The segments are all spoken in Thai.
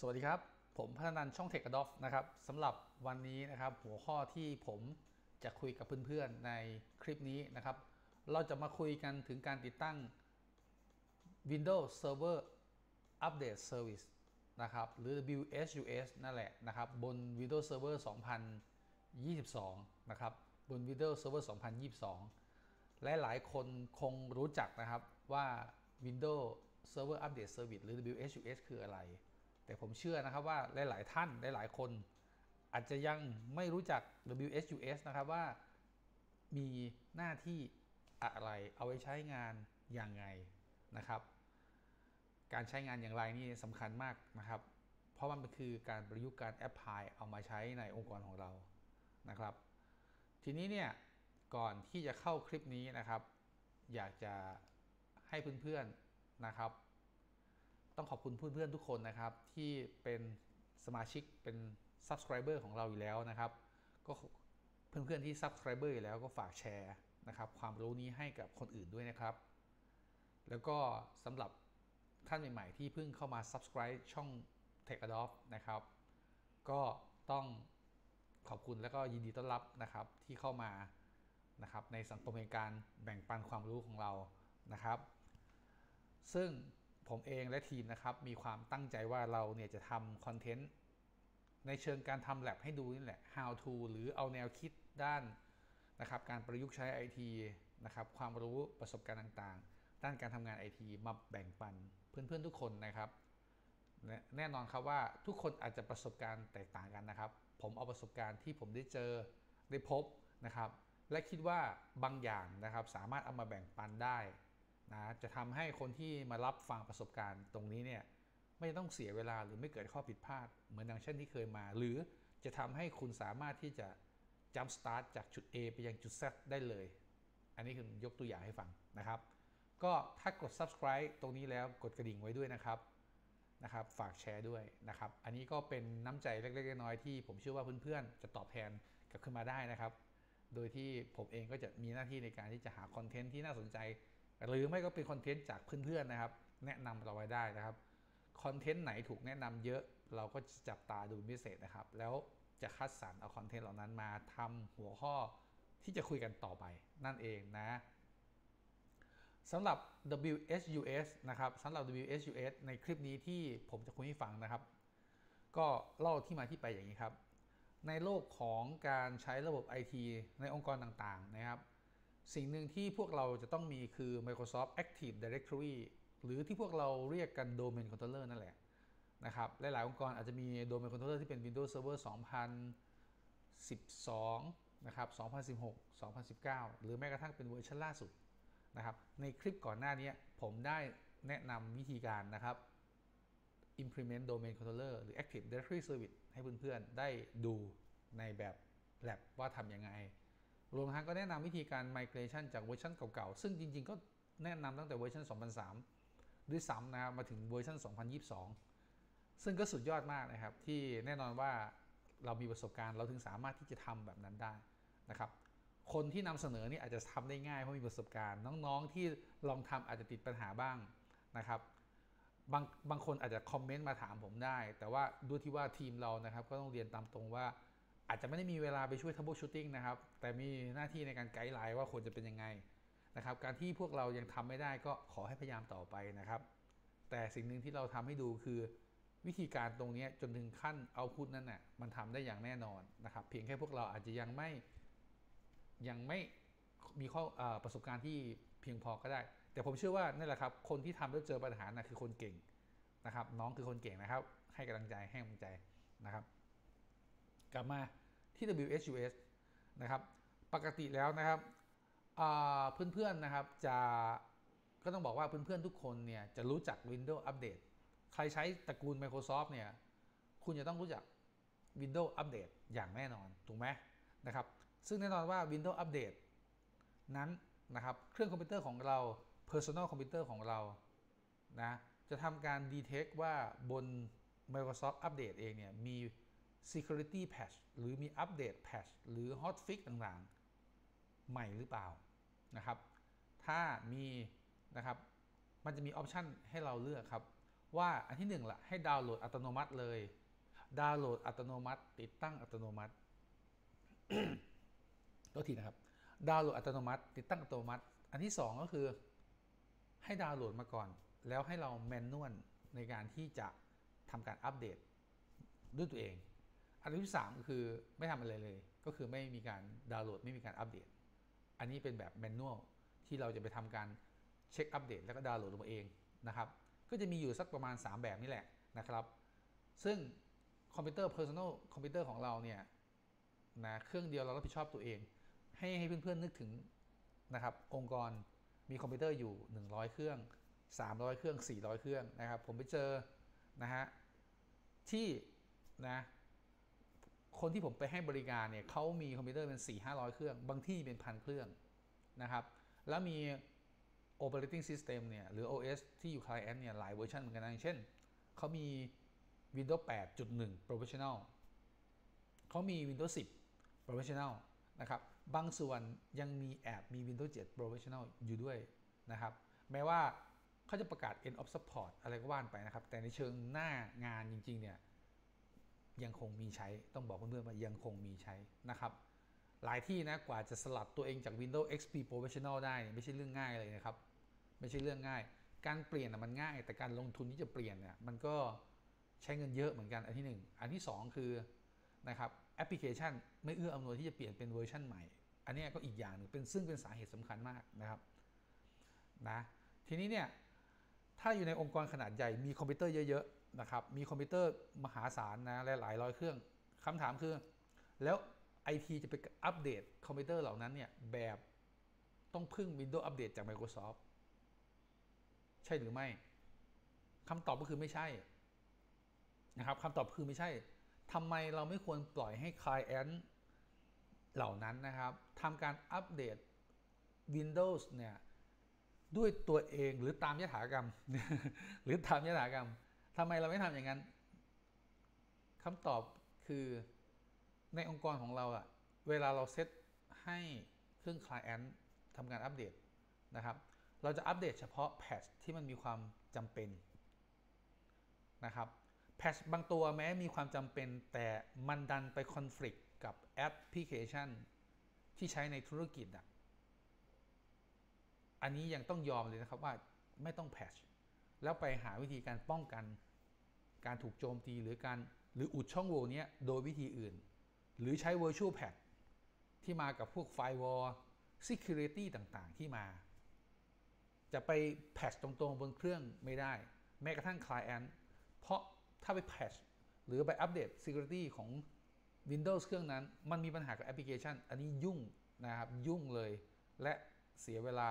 สวัสดีครับ ผมพัฒนันช่องเทคกระดอฟนะครับสำหรับวันนี้นะครับ หัวข้อที่ผมจะคุยกับเพื่อนๆในคลิปนี้นะครับ เราจะมาคุยกันถึงการติดตั้ง Windows Server Update Service นะครับหรือ WSUS นั่นแหละนะครับบน Windows Server 2022 นะครับบน Windows Server 2022 และหลายคนคงรู้จักนะครับว่า Windows Server Update Service หรือ WSUS คืออะไร แต่ผมเชื่อนะครับว่าหลาย ๆ ท่านหลาย ๆ คนอาจจะยังไม่รู้จัก WSUS นะครับว่ามีหน้าที่อะไรเอาไว้ใช้งานอย่างไงนะครับ การใช้งานอย่างไรนี่สำคัญมากนะครับ เพราะมันคือการประยุกต์การแอปพลายเอามาใช้ในองค์กรของเรานะครับ ทีนี้เนี่ยก่อนที่จะเข้าคลิปนี้นะครับ อยากจะให้เพื่อน ๆ นะครับ ต้องขอบคุณเพื่อนๆทุกคนนะครับ ที่เป็นสมาชิกเป็น Subscriber ของเราอยู่แล้วนะครับ ก็เพื่อนๆที่ Subscriber อยู่แล้วก็ฝากแชร์นะครับความรู้นี้ให้กับคนอื่นด้วยนะครับ แล้วก็สำหรับท่านใหม่ๆที่เพิ่งเข้ามา Subscribe ช่อง Tech Adopt นะครับ ก็ต้องขอบคุณและก็ยินดีต้อนรับนะครับที่เข้ามานะครับในสังคมแห่งการแบ่งปันความรู้ของเรานะครับ ซึ่ง ผมเองและทีมนะครับ มีความตั้งใจว่าเราเนี่ยจะทำคอนเทนต์ในเชิงการทำ lab ให้ดูนี่แหละ how to หรือเอาแนวคิดด้านนะครับการประยุกต์ใช้ IT นะครับความรู้ประสบการณ์ต่างๆ ด้านการทำงาน IT มาแบ่งปันเพื่อนๆทุกคนนะครับ แน่นอนครับว่าทุกคนอาจจะประสบการณ์แตกต่างกันนะครับ ผมเอาประสบการณ์ที่ผมได้เจอได้พบนะครับ และคิดว่าบางอย่างนะครับสามารถเอามาแบ่งปันได้ นะจะทำให้คนที่มารับฟังประสบการณ์ตรงนี้เนี่ยไม่ต้องเสียเวลาหรือไม่เกิดข้อผิดพลาด เหมือนอย่างเช่นที่เคยมา หรือจะทำให้คุณสามารถที่จะ jump start จากจุด A ไปยังจุด Z ได้เลย อันนี้คือยกตัวอย่างให้ฟังนะครับ ก็ถ้ากด subscribe ตรงนี้แล้วกดกระดิ่งไว้ด้วยนะครับนะครับ ฝากแชร์ด้วยนะครับ อันนี้ก็เป็นน้ำใจเล็กๆน้อยๆที่ผมเชื่อว่าเพื่อนๆ จะตอบแทนกลับขึ้นมาได้นะครับ โดยที่ผมเองก็จะมีหน้าที่ในการที่จะหาคอนเทนต์ที่น่าสนใจ หรือไม่ก็เป็นคอนเทนต์จากเพื่อนๆนะครับ แนะนำเราไว้ได้นะครับคอนเทนต์ไหนถูกแนะนำเยอะเราก็จับตาดูพิเศษนะครับ แล้วจะคัดสรรเอาคอนเทนต์เหล่านั้นมาทำหัวข้อที่จะคุยกันต่อไปนั่นเองนะสำหรับ WSUS นะครับสำหรับ WSUS ในคลิปนี้ที่ผมจะคุยให้ฟังนะครับ ก็เล่าที่มาที่ไปอย่างนี้ครับ ในโลกของการใช้ระบบ IT ในองค์กรต่างๆนะครับ สิ่งหนึ่งที่พวกเราจะต้องมีคือ Microsoft Active Directory หรือที่พวกเราเรียกกัน Domain Controller นั่นแหละนะครับหลายๆองค์กรอาจจะมี Domain Controller ที่เป็น Windows Server 2012 นะครับ 2016 2019 หรือแม้กระทั่งเป็นเวอร์ชันล่าสุดนะครับ ในคลิปก่อนหน้านี้ผมได้แนะนำวิธีการนะครับ implement domain controller หรือ active directory service ให้เพื่อนๆ ได้ดูในแบบ lab ว่าทำยังไง รวมทั้งก็แนะนำวิธีการ migration จากเวอร์ชันเก่าๆ ซึ่งจริงๆ ก็แนะนำตั้งแต่เวอร์ชัน2003 ด้วยซ้ำนะครับมาถึงเวอร์ชัน2022 ซึ่งก็สุดยอดมากนะครับ ที่แน่นอนว่าเรามีประสบการณ์เราถึงสามารถที่จะทำแบบนั้นได้นะครับคนที่นำเสนอนี่อาจจะทำได้ง่ายเพราะมีประสบการณ์น้องๆ ที่ลองทำอาจจะติดปัญหาบ้างนะครับบางบางคนอาจจะคอมเมนต์มาถามผมได้ แต่ว่าด้วยที่ว่าทีมเรานะครับ ก็ต้องเรียนตามตรงว่า อาจจะไม่ได้มีเวลาไปช่วย troubleshooting นะครับ แต่มีหน้าที่ในการไกด์ไลน์ว่าควรจะเป็นยังไงนะครับ การที่พวกเรายังทำไม่ได้ก็ขอให้พยายามต่อไปนะครับ แต่สิ่งหนึ่งที่เราทำให้ดูคือ วิธีการตรงนี้จนถึงขั้นเอาพุทนั้นน่ะมันทำได้อย่างแน่นอนนะครับ เพียงแค่พวกเราอาจจะยังไม่ยังไม่มีข้ออประสบการณ์ที่เพียงพอก็ได้ แต่ผมเชื่อว่านั่แหละครับ คนที่ทำแล้วเจอปัญหานะคือคนเก่งนะครับ น้องคือคนเก่งนะครับ ให้กำลังใจให้กำลังใจนะครับ กลับมา ที่ WSUS นะครับ ปกติแล้วนะครับเพื่อนๆนะครับจะก็ต้องบอกว่าเพื่อนๆทุกคนเนี่ยจะรู้จัก Windows Update ใครใช้ตระกูล Microsoft เนี่ยคุณจะต้องรู้จัก Windows Update อย่างแน่นอน ถูกไหมนะครับ ซึ่งแน่นอนว่า Windows Update นั้นนะครับเครื่องคอมพิวเตอร์ของเรา Personal คอมพิวเตอร์ของเรานะจะทำการ detect ว่าบน Microsoft Update เองเนี่ยมี security patch หรือมี update patch หรือ hotfix ต่างๆ ใหม่หรือเปล่านะครับ ถ้ามีนะครับมันจะมีออปชันให้เราเลือกครับ ว่าอันที่หนึ่งละให้ดาวน์โหลดอัตโนมัติเลย ดาวน์โหลดอัตโนมัติ ติดตั้งอัตโนมัติตัวทีนะครับ ดาวน์โหลดอัตโนมัติ ติดตั้งอัตโนมัติ อันที่สองก็คือ ให้ดาวน์โหลดมาก่อน แล้วให้เรา manual ในการที่จะทำการอัปเดตด้วยตัวเอง อันที่สามก็คือไม่ทำอะไรเลย ก็คือไม่มีการดาวน์โหลดไม่มีการอัปเดต อันนี้เป็นแบบ manual ที่เราจะไปทำการเช็คอัปเดตแล้วก็ดาวน์โหลดลงมาเองนะครับก็จะมีอยู่สักประมาณ 3 แบบนี่แหละนะครับ ซึ่งคอมพิวเตอร์ Personal คอมพิวเตอร์ของเราเนี่ยนะเครื่องเดียวเรารับผิดชอบตัวเอง ให้ให้เพื่อนๆนึกถึงนะครับองค์กรมีคอมพิวเตอร์อยู่ 100 เครื่อง 300 เครื่อง 400 เครื่องนะครับ ผมไปเจอนะฮะที่นะ คนที่ผมไปให้บริการเนี่ยเขามีคอมพิวเตอร์เป็น4 500เครื่อง บางที่เป็นพันเครื่องนะครับ แล้วมี operating system เนี่ยหรือ OS ที่อยู่ client เนี่ยหลายเวอร์ชันเหมือนกันนะอย่างเช่นเขามี Windows 8.1 Professional เขามี Windows 10 Professional นะครับ บางส่วนยังมีแอบมี Windows 7 Professional อยู่ด้วยนะครับ แม้ว่าเขาจะประกาศ end of support อะไรก็ว่านไปนะครับ แต่ในเชิงหน้างานจริง ๆ เนี่ย ยังคงมีใช้ ต้องบอกเพื่อนๆว่ายังคงมีใช้นะครับ หลายที่นะกว่าจะสลัดตัวเองจาก Windows XP Professional ได้เนี่ยไม่ใช่เรื่องง่ายเลยนะครับ ไม่ใช่เรื่องง่าย การเปลี่ยนมันง่าย แต่การลงทุนที่จะเปลี่ยนเนี่ยมันก็ใช้เงินเยอะเหมือนกันอันที่ 1 อันที่ 2 คือนะครับแอปพลิเคชันไม่เอื้ออำนวยที่จะเปลี่ยนเป็นเวอร์ชันใหม่ อันนี้ก็อีกอย่างหนึ่งเป็นซึ่งเป็นสาเหตุสำคัญมากนะครับนะทีนี้เนี่ยถ้าอยู่ในองค์กรขนาดใหญ่มีคอมพิวเตอร์เยอะ นะครับมีคอมพิวเตอร์มหาศาลนะหลายร้อยเครื่องคำถามคือ แล้วไอทีจะไปอัปเดตคอมพิวเตอร์เหล่านั้นเนี่ยแบบต้องพึ่ง Windows อัปเดตจาก Microsoft ใช่หรือไม่คำตอบก็คือไม่ใช่นะครับคำตอบคือไม่ใช่ทำไมเราไม่ควรปล่อยให้ Client เหล่านั้นนะครับทำการอัปเดต Windows เนี่ยด้วยตัวเองหรือตามยถากรรม หรือตามยถากรรม ทำไมเราไม่ทำอย่างนั้นคำตอบคือในองค์กรของเราอะเวลาเราเซตให้เครื่อง Client ทำการอัปเดตนะครับ เราจะอัปเดตเฉพาะแพทที่มันมีความจำเป็นนะครับแพทบางตัวแม้มีความจำเป็นแต่มันดันไปคอนฟ lict กับแอปพลิเคชัน ที่ใช้ในธุรกิจอะอันนี้ยังต้องยอมเลยนะครับว่าไม่ต้องแพทแล้วไปหาวิธีการป้องกัน การถูกโจมตีหรือการหรืออุดช่องโหว่นี้โดยวิธีอื่น หรือใช้ virtual patch ที่มากับพวก firewall security ต่างๆ ที่มา จะไปแพทตรงๆ บนเครื่องไม่ได้ แม้กระทั่ง client เพราะถ้าไปแพทหรือไปอัปเดต Security ของ Windows เครื่องนั้น มันมีปัญหากับแอปพลิเคชัน อันนี้ยุ่งนะครับ ยุ่งเลย และเสียเวลา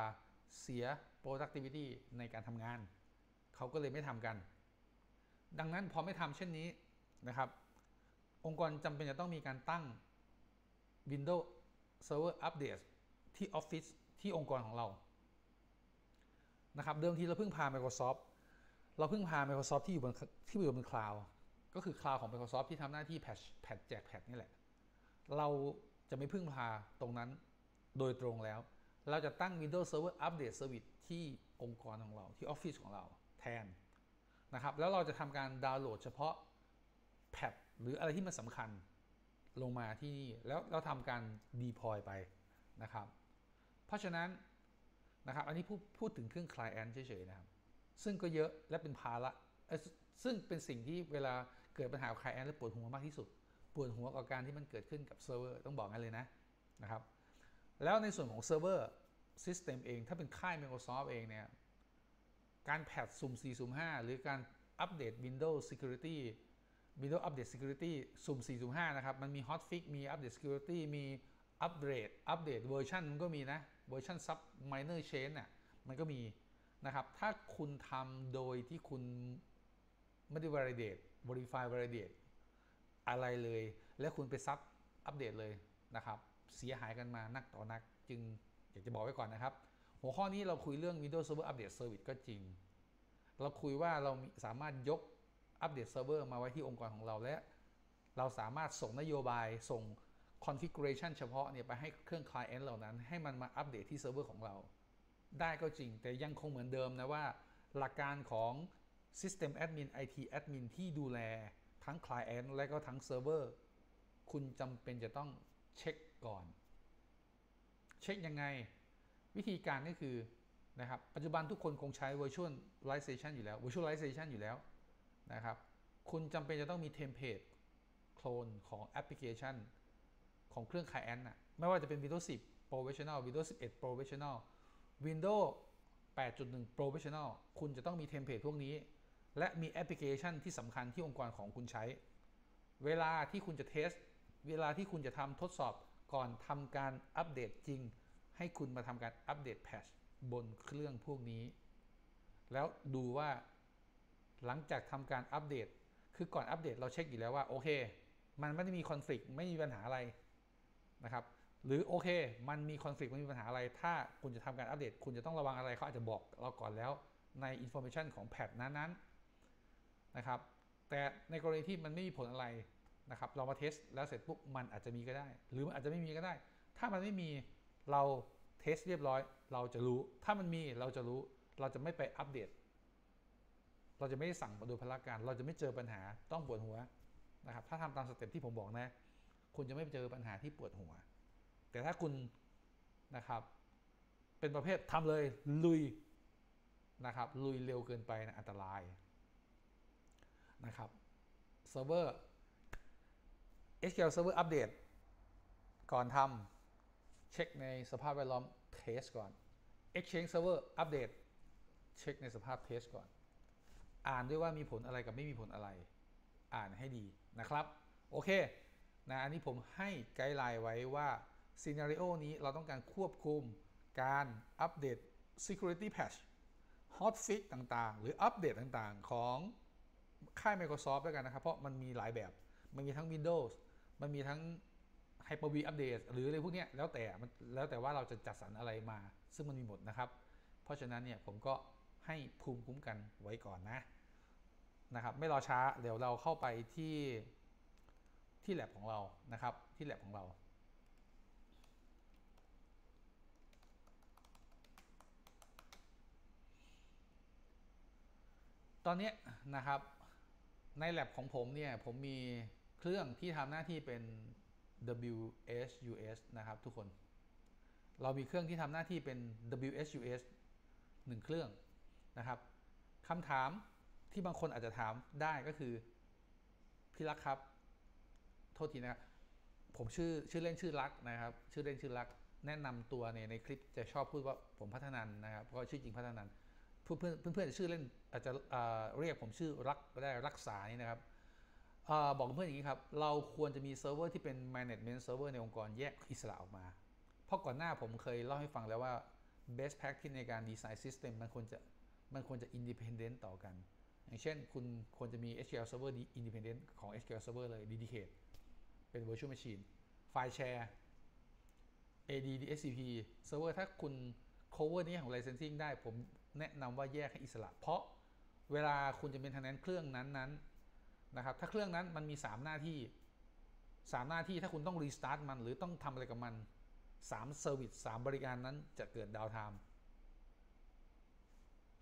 เสีย productivity ในการทำงาน เขาก็เลยไม่ทำกัน ดังนั้นพอไม่ทำเช่นนี้นะครับ องค์กรจำเป็นจะต้องมีการตั้ง Windows Server Update ที่ Office ที่องค์กรของเรานะครับเดิมทีเราเพิ่งพา Microsoft เราเพิ่งพา Microsoft ที่อยู่บนที่อยู่บนคลาวก็คือคลาวของ Microsoft ที่ทำหน้าที่แพทแพทแจกแพทนี่แหละ เราจะไม่พึ่งพาตรงนั้นโดยตรงแล้ว เราจะตั้ง Windows Server Update Service ที่องค์กรของเราที่ออฟฟิศของเราแทน นะครับ แล้วเราจะทำการดาวน์โหลดเฉพาะแพทหรืออะไรที่มันสำคัญลงมาที่นี่แล้วเราทำการ deploy ไปนะครับ เพราะฉะนั้นนะครับอันนี้พูดพูดถึงเครื่อง client เฉยๆนะครับ ซึ่งก็เยอะและเป็นภาระซึ่งเป็นสิ่งที่เวลาเกิดปัญหากับ client แล้วปวดหัวมากที่สุด ปวดหัวกับการที่มันเกิดขึ้นกับเซิร์ฟเวอร์ต้องบอกงั้นเลยนะนะครับ แล้วในส่วนของ Server System เอง ถ้าเป็นค่าย Microsoft เองเนี่ย การ patch สุ่ม 4 สุ่ม 5 หรือการอัปเดต Windows Security Windows Update Security สุ่ม 4 สุ่ม 5 นะครับ มันมี Hotfix มี Update Security มีอัปเดตอัปเดตเวอร์ชันมันก็มีนะเวอร์ชัน Sub Minor Change น่ะมันก็มีนะครับ ถ้าคุณทำโดยที่คุณไม่ได้ validate verify validate อะไรเลย และคุณไปซับอัปเดตเลยนะครับ เสียหายกันมานักต่อนัก จึงอยากจะบอกไว้ก่อนนะครับ หัวข้อนี้เราคุยเรื่อง Windows Server Update Service ก็จริง เราคุยว่าเราสามารถยกอัปเดตเซิร์ฟเวอร์มาไว้ที่องค์กรของเราและ เราสามารถส่งนโยบายส่ง configuration เฉพาะเนี่ยไปให้เครื่อง client เหล่านั้น ให้มันมาอัปเดตที่เซิร์ฟเวอร์ของเรา ได้ก็จริง แต่ยังคงเหมือนเดิมนะว่า หลักการของ System Admin IT Admin ที่ดูแลทั้ง Client และก็ทั้ง Server คุณจำเป็นจะต้องเช็คก่อน เช็คยังไง วิธีการก็คือนะครับปัจจุบันทุกคนคงใช้ Virtualization อยู่แล้ว Virtualization อยู่แล้วนะครับคุณจำเป็นจะต้องมี template clone ของแอปพลิเคชัน ของเครื่อง Client นะไม่ว่าจะเป็น Windows 10 Professional Windows 11 Professional Windows 8.1 Professional คุณจะต้องมี template พวกนี้ และมีแอปพลิเคชันที่สำคัญที่องค์กรของคุณใช้ เวลาที่คุณจะ test เวลาที่คุณจะทำทดสอบก่อนทำการอัปเดตจริง ให้คุณมาทำการอัปเดต patch บนเครื่องพวกนี้ แล้วดูว่าหลังจากทำการอัปเดต คือก่อนอัปเดตเราเช็คอยู่แล้วว่าโอเค มันไม่ได้มี conflict ไม่มีปัญหาอะไรนะครับ หรือโอเค มันมี conflict มันมีปัญหาอะไร ถ้าคุณจะทำการอัปเดต คุณจะต้องระวังอะไรเขาอาจจะบอกเราก่อนแล้วใน information ของ patch นั้นๆนะครับ แต่ในกรณีที่มันไม่มีผลอะไรนะครับ เรามา test แล้วเสร็จปุ๊บมันอาจจะมีก็ได้ หรือมันอาจจะไม่มีก็ได้ ถ้ามันไม่มี เรา test เรียบร้อย เราจะรู้ ถ้ามันมีเราจะรู้ เราจะไม่ไปอัปเดต เราจะไม่สั่งโดยพลาการ เราจะไม่เจอปัญหาต้องปวดหัวนะครับ ถ้าทำตาม step ที่ผมบอกนะ คุณจะไม่เจอปัญหาที่ปวดหัว แต่ถ้าคุณนะครับ เป็นประเภททำเลยลุยนะครับ ลุยเร็วเกินไปนะอันตรายนะครับเซิร์ฟเวอร์ SQL Server อัปเดตก่อนทำ เช็คในสภาพแวดล้อม test ก่อน Exchange Server อัปเดตเช็คในสภาพ test ก่อน อ่านด้วยว่ามีผลอะไรกับไม่มีผลอะไร อ่านให้ดีนะครับ โอเคนะอันนี้ผมให้ guideline ไว้ว่า scenario นี้เราต้องการควบคุมการอัปเดต Security Patch Hotfix ต่างๆ หรืออัปเดตต่างๆ ของค่าย Microsoft ด้วยกันนะครับ เพราะมันมีหลายแบบ มันมีทั้ง Windows มันมีทั้ง Hyper-V Update หรืออะไรพวกนี้แล้วแต่มันแล้วแต่ว่าเราจะจัดสรรอะไรมา ซึ่งมันมีหมดนะครับ เพราะฉะนั้นเนี่ยผมก็ให้ภูมิคุ้มกันไว้ก่อนนะนะครับ ไม่รอช้าเดี๋ยวเราเข้าไปที่ที่แลบของเรานะครับ ที่แลบของเราตอนนี้นะครับในแ lab ของผมเนี่ยผมมีเครื่องที่ทำหน้าที่เป็น WSUS นะครับทุกคน เรามีเครื่องที่ทำหน้าที่เป็น WSUS 1 เครื่องนะครับคำถามที่บางคนอาจจะถามได้ก็คือ พี่รักครับ โทษทีนะครับผมชื่อชื่อเล่นชื่อรักนะครับ ชื่อเล่นชื่อรัก แนะนำตัวในในคลิปจะชอบพูดว่าผมพัฒนันนะครับเพราะชื่อจริงพัฒนันเพื่อนเพื่อนเพื่อนชื่อเล่นอาจจะเรียกผมชื่อรักก็ได้รักษานี่นะครับ บอกเพื่อนอย่างนี้ครับ เราควรจะมีเซิร์ฟเวอร์ที่เป็น management server ในองค์กรแยกอิสระออกมา เพราะก่อนหน้าผมเคยเล่าให้ฟังแล้วว่า best practice ในการดีไซน์ system มันควรจะมันควรจะ independent ต่อกัน อย่างเช่น คุณควรจะมี SQL server independent ของ SQL server เลย dedicate เป็น virtual machine file share AD DSCP server ถ้าคุณ cover นี้ของ licensing ได้ผมแนะนำว่าแยกให้อิสระ เพราะเวลาคุณจะเป็นทนนเครื่องนั้นๆน นะครับ ถ้าเครื่องนั้นมันมี 3 หน้าที่ 3 หน้าที่ถ้าคุณต้องรีสตาร์ทมันหรือต้องทำอะไรกับมัน3 Service 3 บริการนั้นจะเกิดดาวไทม์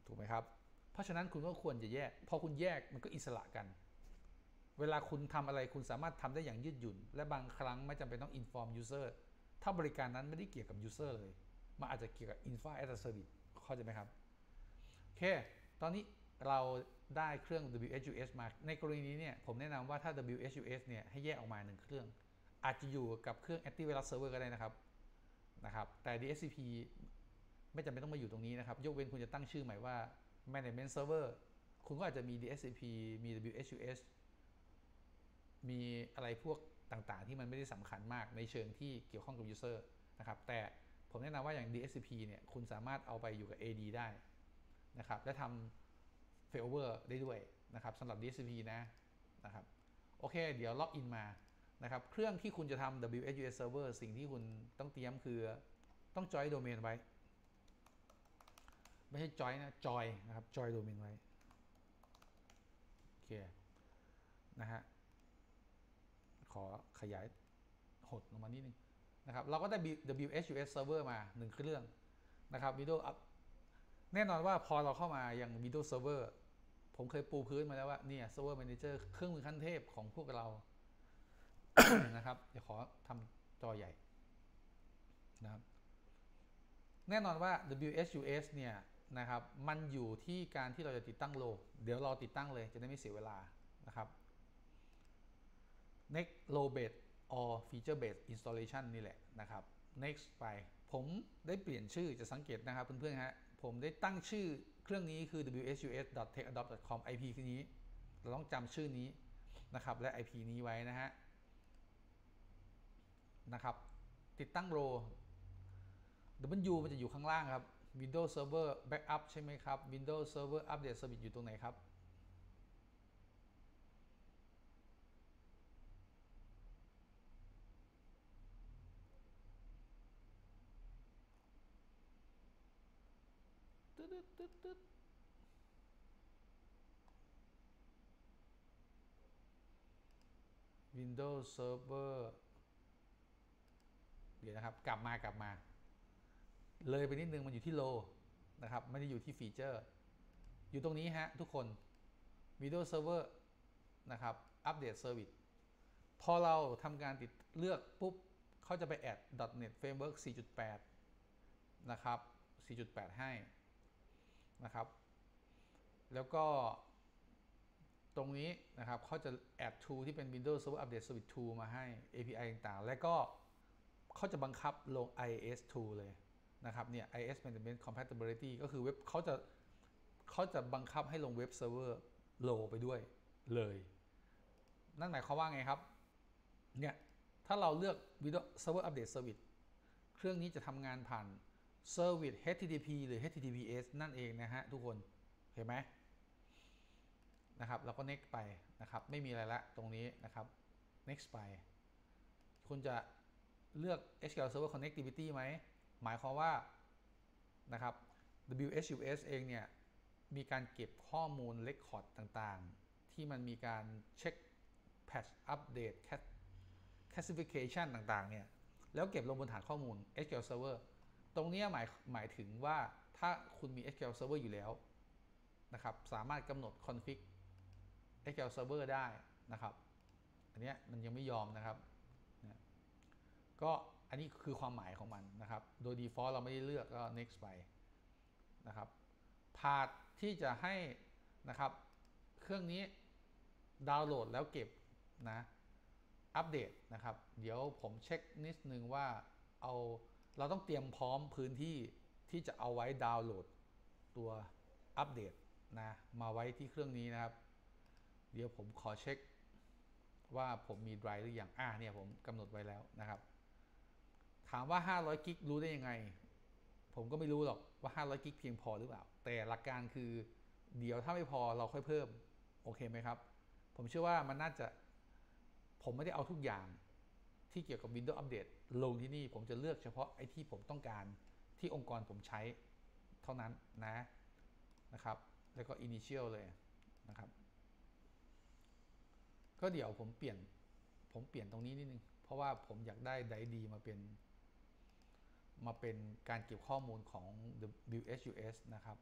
ถูกไหมครับ เพราะฉะนั้นคุณก็ควรจะแยก พอคุณแยกมันก็อิสระกัน เวลาคุณทำอะไรคุณสามารถทำได้อย่างยืดหยุ่น และบางครั้งไม่จำเป็นต้อง inform user ถ้าบริการนั้นไม่ได้เกี่ยวกับ user เลย มันอาจจะเกี่ยวกับ infra as a service เข้าใจไหมครับ โอเค ตอนนี้ เราได้เครื่อง WSUS มา ในกรณีนี้เนี่ยผมแนะนำว่าถ้า WSUS เนี่ยให้แยกออกมาหนึ่งเครื่อง อาจจะอยู่กับเครื่อง Antivirus Server ก็ได้นะครับนะครับแต่ DSCP ไม่จำเป็นต้องมาอยู่ตรงนี้นะครับ ยกเว้นคุณจะตั้งชื่อใหม่ว่า Management Server คุณก็อาจจะมี DSCP มี WSUS มีอะไรพวกต่างๆ ที่มันไม่ได้สำคัญมากในเชิงที่เกี่ยวข้องกับ User นะครับ แต่ผมแนะนำว่าอย่าง DSCP เนี่ยคุณสามารถเอาไปอยู่กับ AD ได้นะครับ และทำ failover ได้ด้วยนะครับสำหรับ DSCP นะนะครับโอเค เดี๋ยวล็อกอินมานะครับเครื่องที่คุณจะทำ WSUS server สิ่งที่คุณต้องเตรียมคือต้อง join domain ไว้ ไม่ใช่ join นะ join นะครับ join domain ไว้โอเคนะฮะขอขยายหดลงมานิดนึงนะครับเราก็ได้ WSUS server มา 1 เครื่องนะครับ Windows แน่นอนว่าพอเราเข้ามายัง Windows Server ผมเคยปูพื้นมาแล้วว่าเนี่ย Server Manager เครื่องมือขั้นเทพของพวกเรา นะครับ เดี๋ยวขอทำจอใหญ่นะครับ แน่นอนว่า WSUS เนี่ยนะครับ มันอยู่ที่การที่เราจะติดตั้งโล เดี๋ยวเราติดตั้งเลยจะได้ไม่เสียเวลานะครับ next low based or feature based installation นี่แหละนะครับ next ไป ผมได้เปลี่ยนชื่อจะสังเกตนะครับเพื่อนๆฮะ ผมได้ตั้งชื่อ เครื่องนี้คือ wsus.techadopt.com IP คือนี้ เราต้องจำชื่อนี้นะครับ และ IP นี้ไว้นะฮะ นะครับ ติดตั้งโร W มันจะอยู่ข้างล่างครับ Windows Server Backup ใช่ไหมครับ Windows Server Update Service อยู่ตรงไหนครับ ตึ๊ดตึ๊ดตึ๊ดตึ๊ด Windows Server เดี๋ยวนะครับ กลับมากลับมา เลยไปนิดนึงมันอยู่ที่โลนะครับ ไม่ได้อยู่ที่ฟีเจอร์ อยู่ตรงนี้ฮะ ทุกคน Windows Server นะครับ Update Service พอเราทำการติดเลือกปุ๊บเขาจะไปแอด .NET Framework 4.8 นะครับ 4.8 ให้นะครับ แล้วก็ ตรงนี้นะครับเขาจะ add tool ที่เป็น Windows Server Update Service tool มาให้ API ต่างๆ และก็เขาจะบังคับลง IIS tool เลยนะครับเนี่ย IIS Management Compatibility ก็คือเว็บเขาจะเขาจะบังคับให้ลงเว็บเซิร์ฟเวอร์โลไปด้วยเลย นั่นหมายความว่าไงครับ เนี่ย ถ้าเราเลือก Windows Server Update Service เครื่องนี้จะทำงานผ่าน Service HTTP หรือ HTTPS นั่นเองนะฮะทุกคน เห็นไหม นะครับแล้วก็ next ไปนะครับ ไม่มีอะไรละตรงนี้นะครับ next ไป คุณจะเลือก SQL Server Connectivity ไหม หมายความว่านะครับ WSUS เองเนี่ย มีการเก็บข้อมูล Record ต่างๆ ที่มันมีการเช็ค Patch Update Classification ต่างๆ เนี่ย แล้วเก็บลงบนฐานข้อมูล SQL Server ตรงนี้หมายหมายถึงว่าถ้าคุณมี SQL Server อยู่แล้วนะครับ สามารถกำหนด config SQL Server ได้นะครับ อันนี้มันยังไม่ยอมนะครับ ก็อันนี้คือความหมายของมันนะครับ โดย default เราไม่ได้เลือกก็ next ไปนะครับ พาดที่จะให้นะครับ เครื่องนี้ดาวน์โหลดแล้วเก็บนะอัปเดตนะครับ เดี๋ยวผมเช็คนิดนึงว่าเอาเราต้องเตรียมพร้อมพื้นที่ที่จะเอาไว้ดาวน์โหลดตัวอัปเดตนะมาไว้ที่เครื่องนี้นะครับ เดี๋ยวผมขอเช็คว่าผมมีไดรฟ์หรือยังอ่าเนี่ยผมกำหนดไว้แล้วนะครับ ถามว่า 500 กิกรู้ได้ยังไง ผมก็ไม่รู้หรอกว่า 500 กิกเพียงพอหรือเปล่า แต่หลักการคือเดี๋ยวถ้าไม่พอเราค่อยเพิ่ม โอเคไหมครับ ผมเชื่อว่ามันน่าจะ ผมไม่ได้เอาทุกอย่างที่เกี่ยวกับ Windows Update ลงที่นี่ ผมจะเลือกเฉพาะไอ้ที่ผมต้องการที่องค์กรผมใช้เท่านั้นนะนะครับ แล้วก็ Initial เลยนะครับ ก็เดี๋ยวผมเปลี่ยน ผมเปลี่ยนตรงนี้นิดนึง เพราะว่าผมอยากได้ไดดีมาเป็น มาเป็นการเก็บข้อมูลของ WSUS นะครับ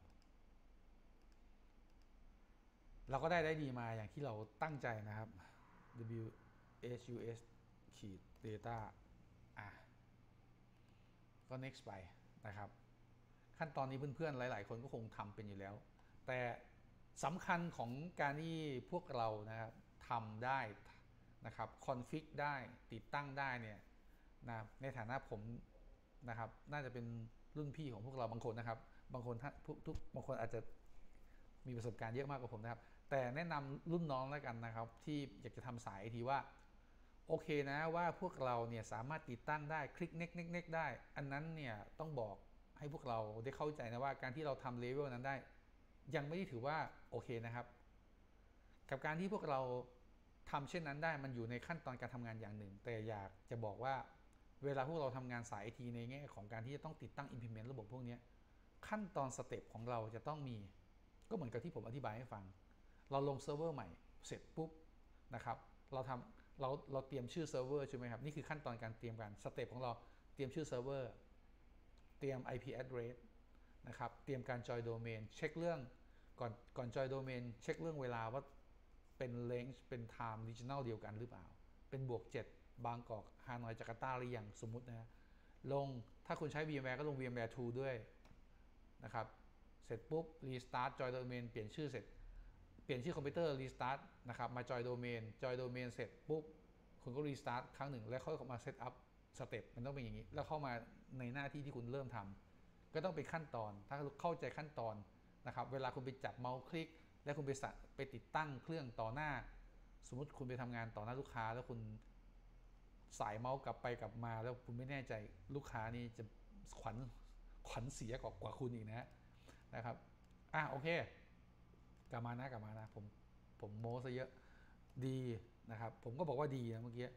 เราก็ได้ได้ดีมาอย่างที่เราตั้งใจนะครับ WSUS ขีด data อะ ก็ next ไปนะครับ ขั้นตอนนี้เพื่อนๆ หลาย ๆ คนก็คงทำเป็นอยู่แล้ว แต่สำคัญของการที่พวกเรานะครับ ทำได้นะครับคอนฟิกได้ติดตั้งได้เนี่ยนะในฐานะผมนะครับ น่าจะเป็นรุ่นพี่ของพวกเราบางคนนะครับ บางคนท่านทุกบางคนอาจจะมีประสบการณ์เยอะมากกว่าผมนะครับ แต่แนะนำรุ่นน้องแล้วกันนะครับ ที่อยากจะทำสายไอทีว่า โอเคนะว่าพวกเราเนี่ยสามารถติดตั้งได้คลิกเน็กเน็กเน็กได้ อันนั้นเนี่ยต้องบอกให้พวกเราได้เข้าใจนะว่าการที่เราทำเลเวลนั้นได้ ยังไม่ได้ถือว่าโอเคนะครับ กับการที่พวกเรา ทำเช่นนั้นได้มันอยู่ในขั้นตอนการทำงานอย่างหนึ่ง แต่อยากจะบอกว่าเวลาพวกเราทำงานสายไอทีในแง่ของการที่จะต้องติดตั้ง implement ระบบพวกนี้ขั้นตอน step ของเราจะต้องมี ก็เหมือนกับที่ผมอธิบายให้ฟัง เราลงเซิร์ฟเวอร์ใหม่เสร็จปุ๊บนะครับเราทำเราเราเตรียมชื่อเซิร์ฟเวอร์ใช่ไหมครับ นี่คือขั้นตอนการเตรียมการ step ของเราเตรียมชื่อเซิร์ฟเวอร์เตรียม IP address นะครับเตรียมการ join domain เช็คเรื่องก่อนก่อนจอยโดเมนเช็คเรื่องเวลาว่า เป็นเลนส์เป็นไทม์ดิจิ a ลเดียวกันหรือเปล่า เป็นบวก 7 บางกอกฮานอยจาการ์ตาหรือยังสมมุตินะฮะลงถ้าคุณใช้ VMware ก็ลง VMware 2 ด้วยนะครับ เสร็จปุ๊บ Restart Joy Domain เปลี่ยนชื่อเสร็จ เปลี่ยนชื่อคอมพิวเตอร์ Restart นะครับ มา Joy Domain Joy Domain เสร็จปุ๊บ คุณก็ Restart ครั้งหนึ่ง แล้วค่อยมา Set up สเต็ปมันต้องเป็นอย่างนี้ แล้วเข้ามาในหน้าที่ที่คุณเริ่มทำก็ต้องเป็นขั้นตอน ถ้าเข้าใจขั้นตอนนะครับ เวลาคุณไปจับเมาส์คลิก แล้วคุณไปสไปติดตั้งเครื่องต่อหน้า สมมติคุณไปทำงานต่อหน้าลูกค้า แล้วคุณสายเมาส์กลับไปกลับมา แล้วคุณไม่แน่ใจลูกค้านี่จะขวัญขวัญเสียกว่ากว่าคุณอีกนะนะครับอะโอเค กลับมานะกลับมานะผมผมโม้ซะเยอะดีนะครับ ผมก็บอกว่าดีนะเมื่อกี้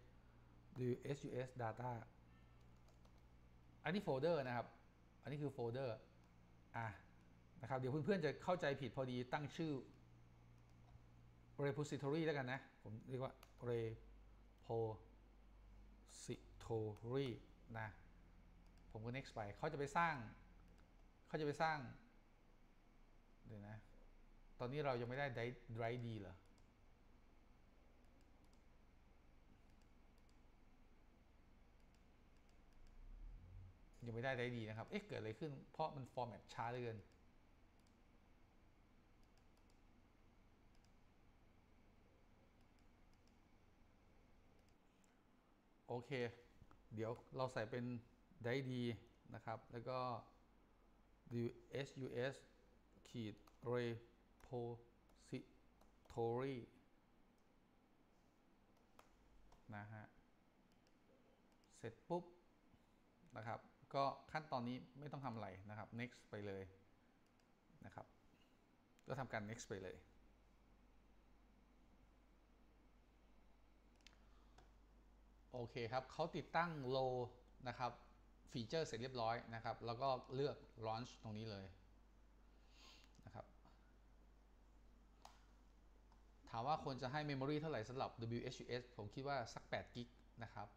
WSUS data อันนี้โฟลเดอร์นะครับ อันนี้คือโฟลเดอร์อะนะครับ เดี๋ยวเพื่อนๆจะเข้าใจผิดพอดีตั้งชื่อ repository แล้วกันนะ ผมเรียกว่า repository นะ ผมก็ next ไปเขาจะไปสร้างเขาจะไปสร้าง เดี๋ยวนะ ตอนนี้เรายังไม่ได้ drive D เหรอยังไม่ได้ได้ดีนะครับ เอ๊ะ เกิดอะไรขึ้น เพราะมันฟอร์แมตช้าเหลือเกิน เค เดี๋ยวเราใส่เป็นได้ดีนะครับ แล้วก็ sus ขีด repository นะฮะ เสร็จปุ๊บนะครับ ก็ขั้นตอนนี้ไม่ต้องทำอะไรนะครับ next ไปเลยนะครับ ก็ทำการ next ไปเลย โอเคครับเขาติดตั้ง low นะครับฟีเจอร์เสร็จเรียบร้อยนะครับ แล้วก็เลือก launch ตรงนี้เลยนะครับ ถามว่าควรจะให้ memory เท่าไหร่สำหรับ WHUS ผมคิดว่าสัก8กิกนะครับ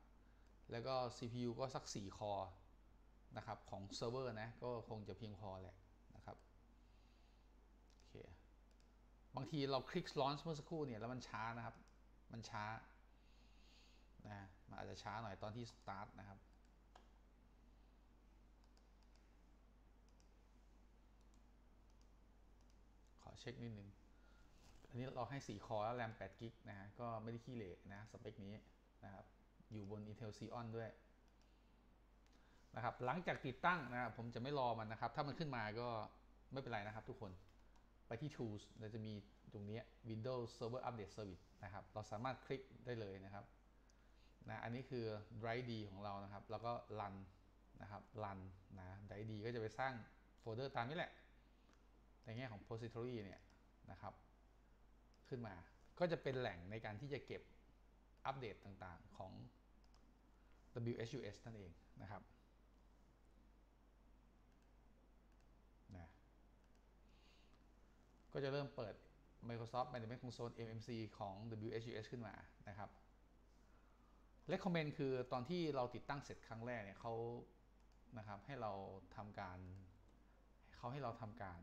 แล้วก็ CPU ก็สัก 4 คอร์นะครับ ของเซิร์ฟเวอร์นะ ก็คงจะเพียงพอแหละนะครับ โอเค บางทีเราคลิก launch เมื่อสักครู่เนี่ย แล้วมันช้านะครับ มันช้านะ มันอาจจะช้าหน่อยตอนที่ start นะครับขอเช็คนิดนึง อันนี้เราให้ 4 คอร์แล้วแรม8กิกนะฮะ ก็ไม่ได้ขี้เหร่นะ สเปคนี้นะครับ อยู่บน Intel Xeon ด้วย นะครับ หลังจากติดตั้งนะครับผมจะไม่รอมันนะครับ ถ้ามันขึ้นมาก็ไม่เป็นไรนะครับทุกคน ไปที่ Tools เราจะมีตรงนี้ Windows Server Update Service นะครับ เราสามารถคลิกได้เลยนะครับ นะอันนี้คือ Drive D ของเรานะครับ แล้วก็ Run นะครับ Run นะ Drive D ก็จะไปสร้างโฟลเดอร์ตามนี้แหละ ในแง่ของ Repository เนี่ยนะครับ ขึ้นมาก็จะเป็นแหล่งในการที่จะเก็บอัปเดตต่างๆของ WHUS นั่นเองนะครับนะก็จะเริ่มเปิด Microsoft Management Console MMC ของ WHUS ขึ้นมานะครับ Recommend คือตอนที่เราติดตั้งเสร็จครั้งแรกเนี่ยเขานะครับให้เราทำการเขาให้เราทำการ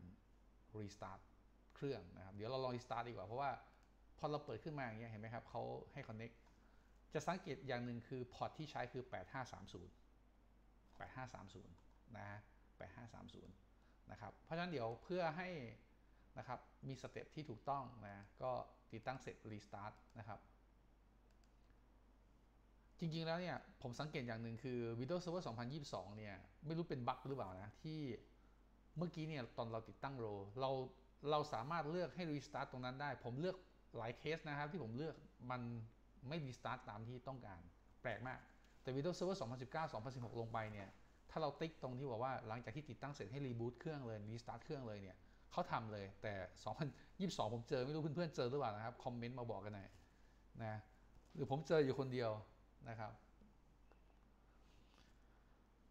restart เครื่องนะครับ เดี๋ยวเราลอง restart ดีกว่า เพราะว่าพอเราเปิดขึ้นมาอย่างเงี้ยเห็นไหมครับเขาให้ connect จะสังเกตอย่างหนึ่งคือพอร์ตที่ใช้คือ 8530 8530 นะฮะ 8530 นะครับ เพราะฉะนั้นเดี๋ยวเพื่อให้นะครับมี step ที่ถูกต้องนะ ก็ติดตั้งเสร็จ restart นะครับ จริงๆ แล้วเนี่ยผมสังเกตอย่างหนึ่งคือ Windows Server 2022 เนี่ย ไม่รู้เป็นบั๊กหรือเปล่านะ ที่เมื่อกี้เนี่ยตอนเราติดตั้ง role เราเราสามารถเลือกให้ restart ตรงนั้นได้ ผมเลือกหลายเคสนะครับ ที่ผมเลือกมันไม่ restart ตามที่ต้องการ แปลกมาก แต่ Windows Server 2019 2016 ลงไปเนี่ย ถ้าเราติ๊กตรงที่บอกว่าหลังจากที่ติดตั้งเสร็จให้ reboot เครื่องเลย restart เครื่องเลยเนี่ยเขาทำเลยแต่ 2022 ผมเจอไม่รู้เพื่อนๆเจอหรือเปล่านะครับคอมเมนต์มาบอกกันหน่อยนะหรือผมเจออยู่คนเดียว นะครับ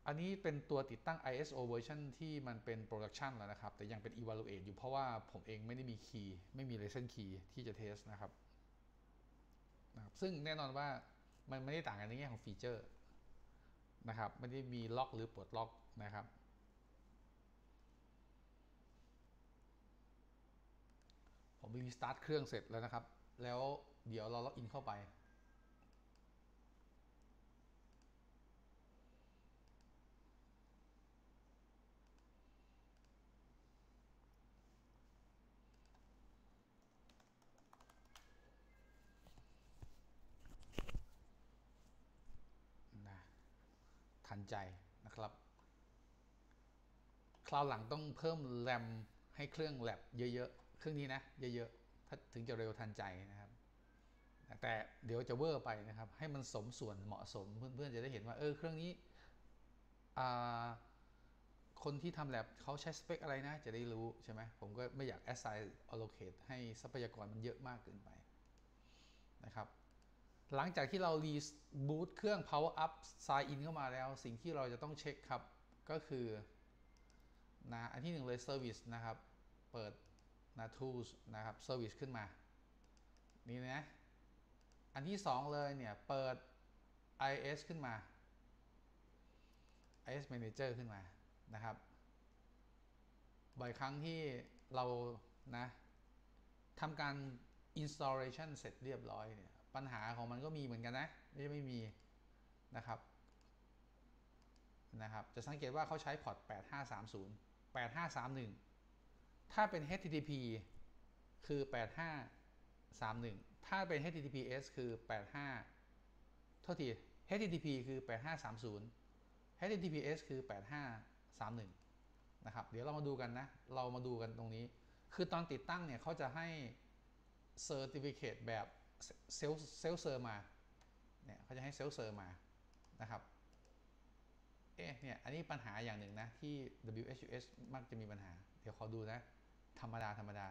อันนี้เป็นตัวติดตั้ง ISO เวอร์ชันที่มันเป็น production แล้วนะครับ แต่ยังเป็น evaluate อยู่เพราะว่าผมเองไม่ได้มี key ไม่มี license key ที่จะ test นะครับนะครับ ซึ่งแน่นอนว่ามันไม่ได้ต่างกันในแง่ของ feature นะครับ ไม่ได้มีล็อกหรือปลดล็อกนะครับผม restart เครื่องเสร็จแล้วนะครับ แล้วเดี๋ยวเราล็อกอินเข้าไป นะทัน ใจนะครับ คราวหลังต้องเพิ่มแรมให้เครื่องแลบเยอะๆ เครื่องนี้นะ เยอะๆ ถ้าถึงจะเร็วทันใจนะครับ แต่เดี๋ยวจะเวอร์ไปนะครับ ให้มันสมส่วนเหมาะสมเพื่อนๆ จะได้เห็นว่าเออเครื่องนี้ คนที่ทำแลบเขาใช้สเปคอะไรนะ จะได้รู้ใช่ไหมผมก็ไม่อยาก assign allocate ให้ทรัพยากรมันเยอะมากเกินไปนะครับ หลังจากที่เรารีบูตเครื่อง power up sign in เข้ามาแล้ว สิ่งที่เราจะต้องเช็คครับ ก็คือนะอันที่หนึ่งเลย service นะครับ เปิดนะ tools นะครับ service ขึ้นมา นี่นะ อันที่สองเลยเนี่ย เปิด IS ขึ้นมา IS manager ขึ้นมานะครับ บ่อยครั้งที่เรานะทำการ installation เสร็จเรียบร้อยเนี่ย ปัญหาของมันก็มีเหมือนกันนะ ไม่ใช่ไม่มีนะครับนะครับ จะสังเกตว่าเขาใช้พอร์ต 8530 8531 ถ้าเป็น HTTP คือ 8531 ถ้าเป็น HTTPS คือ 85โทษที HTTP คือ 8530 HTTPS คือ 8531 นะครับ เดี๋ยวเรามาดูกันนะ เรามาดูกันตรงนี้ คือตอนติดตั้งเนี่ยเขาจะให้ Certificate แบบ เซลเซลเซอร์มาเนี่ยเขาจะให้เซลเซอร์มานะครับเอ๊ะเนี่ยอันนี้ปัญหาอย่างหนึ่งนะที่ WHUS มักจะมีปัญหา เดี๋ยวขอดูนะ ธรรมดาธรรมดา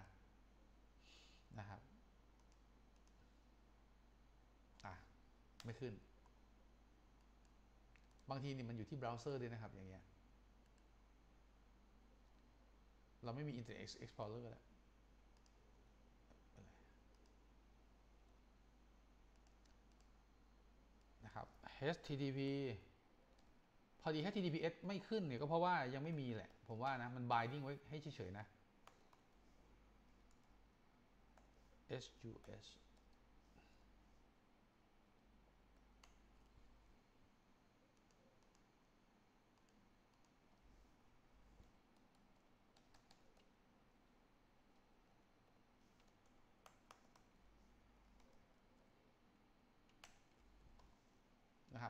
นะครับอะไม่ขึ้น บางทีนี่มันอยู่ที่เบราว์เซอร์ด้วยนะครับอย่างเงี้ยเราไม่มี Internet Explorer แล้วนะครับ HTTP พอดี HTTPS ไม่ขึ้นเนี่ยก็เพราะว่ายังไม่มีแหละ ผมว่านะ มัน binding ไว้ให้เฉยๆนะ HUS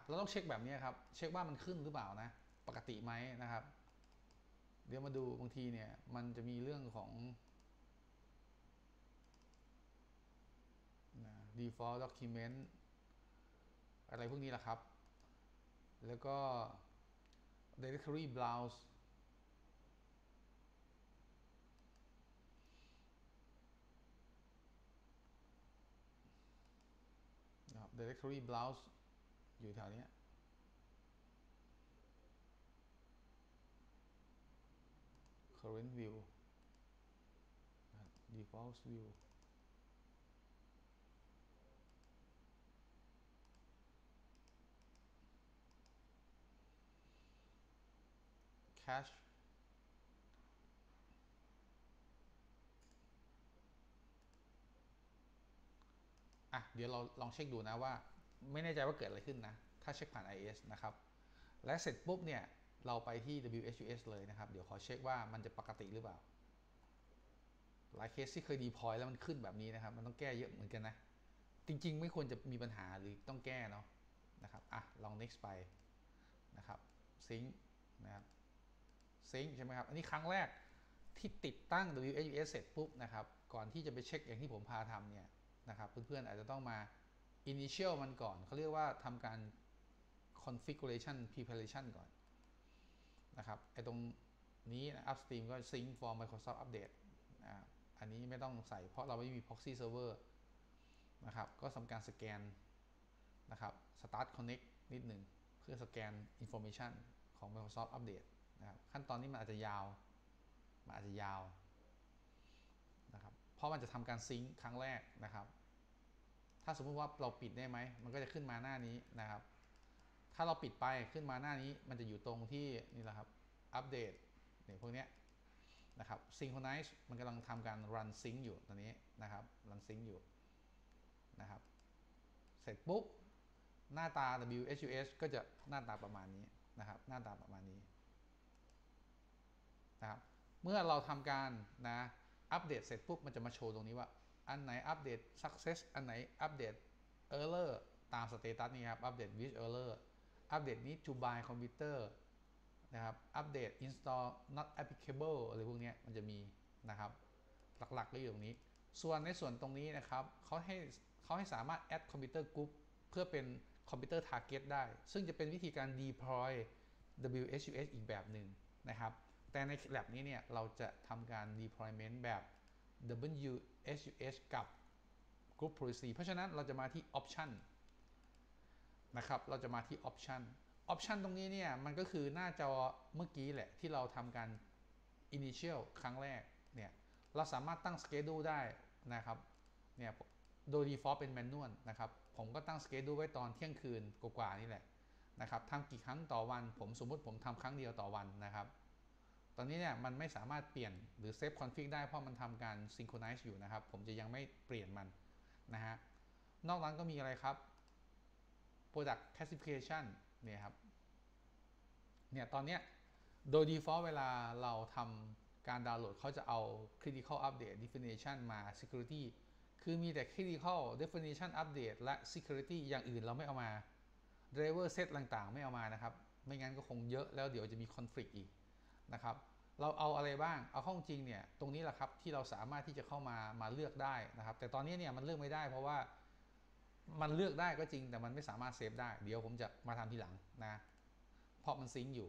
เราต้องเช็คแบบนี้ครับ เช็คว่ามันขึ้นหรือเปล่านะ ปกติไหมนะครับ เดี๋ยวมาดูบางทีเนี่ย มันจะมีเรื่องของนะ default document อะไรพวกนี้แหละครับ แล้วก็ directory browse นะครับ directory browse อยู่แถวนี้ค u r r e n t view default view แคชอะเดี๋ยวเราลองเช็คดูนะว่า ไม่แน่ใจว่าเกิดอะไรขึ้นนะ ถ้าเช็คผ่าน IS นะครับ และเสร็จปุ๊บเนี่ย เราไปที่ WHUS เลยนะครับ เดี๋ยวขอเช็คว่ามันจะปกติหรือเปล่า หลายเคสที่เคยดีพอยแล้วมันขึ้นแบบนี้นะครับ มันต้องแก้เยอะเหมือนกันนะ จริง ๆ ไม่ควรจะมีปัญหาหรือต้องแก้เนาะนะครับ อะ ลอง next ไปนะครับ sync นะครับ sync ใช่ไหมครับ อันนี้ครั้งแรกที่ติดตั้ง WHUS เสร็จปุ๊บนะครับ ก่อนที่จะไปเช็คอย่างที่ผมพาทำเนี่ยนะครับ เพื่อนๆอาจจะต้องมา initial มันก่อนเขาเรียกว่าทำการ configuration preparation ก่อนนะครับไอตรงนี้ upstream ก็ sync for Microsoft Update อ่าอันนี้ไม่ต้องใส่เพราะเราไม่มี proxy server นะครับก็ทำการสแกนนะครับ start connect นิดหนึ่งเพื่อสแกน information ของ Microsoft Update นะครับขั้นตอนนี้มันอาจจะยาว มันอาจจะยาวนะครับเพราะมันจะทำการซิงค์ครั้งแรกนะครับ ถ้าสมมุติว่าเราปิดได้ไหม มันก็จะขึ้นมาหน้านี้นะครับ ถ้าเราปิดไปขึ้นมาหน้านี้ มันจะอยู่ตรงที่นี่แหละครับ อัปเดตเนี่ยพวกเนี้ยนะครับ synchronize มันกำลังทำการ run sync อยู่ตอนนี้นะครับ run sync อยู่นะครับ เสร็จปุ๊บ หน้าตา WHUS ก็จะหน้าตาประมาณนี้นะครับ หน้าตาประมาณนี้นะครับ เมื่อเราทำการนะอัปเดตเสร็จปุ๊บมันจะมาโชว์ตรงนี้ว่า อันไหนอัปเดต success อันไหนอัปเดต error ตามสเตตัสนี้ครับ อัปเดต with error อัปเดต need to buy computer นะครับ อัปเดต install not applicable อะไรพวกนี้มันจะมีนะครับ หลักๆก็อยู่ตรงนี้ ส่วนในส่วนตรงนี้นะครับเขาให้เขาให้สามารถ add computer group เพื่อเป็นคอมพิวเตอร์ target ได้ ซึ่งจะเป็นวิธีการ deploy WHUS อีกแบบหนึ่งนะครับ แต่ใน lab นี้เนี่ยเราจะทำการ deployment แบบ WHUS กับ group policy เพราะฉะนั้นเราจะมาที่ option นะครับ เราจะมาที่ option option ตรงนี้เนี่ยมันก็คือหน้าจอเมื่อกี้แหละที่เราทำการ initial ครั้งแรกเนี่ยเราสามารถตั้ง schedule ได้นะครับเนี่ยโดย default เป็น manual นะครับ ผมก็ตั้ง schedule ไว้ตอนเที่ยงคืนกว่าๆนี่แหละนะครับทำกี่ครั้งต่อวัน ผมสมมติผมทำครั้งเดียวต่อวันนะครับ ตอนนี้เนี่ยมันไม่สามารถเปลี่ยนหรือ save config ได้เพราะมันทำการ synchronize อยู่นะครับ ผมจะยังไม่เปลี่ยนมันนะฮะ นอกนั้นก็มีอะไรครับ product classification เนี่ยครับ เนี่ยตอนเนี้ยโดย default เวลาเราทำการดาวน์โหลดเขาจะเอา critical update definition มา security คือมีแต่ critical definition update และ security อย่างอื่นเราไม่เอามา driver set ต่างๆ ไม่เอามานะครับ ไม่งั้นก็คงเยอะแล้วเดี๋ยวจะมี conflict อีก นะครับเราเอาอะไรบ้างเอาข้าจริงเนี่ยตรงนี้แหละครับที่เราสามารถที่จะเข้ามามาเลือกได้นะครับ แต่ตอนนี้เนี่ยมันเลือกไม่ได้ เพราะว่ามันเลือกได้ก็จริง แต่มันไม่สามารถเซฟได้ เดี๋ยวผมจะมาทำทีหลังนะเพราะมันซิงค์อยู่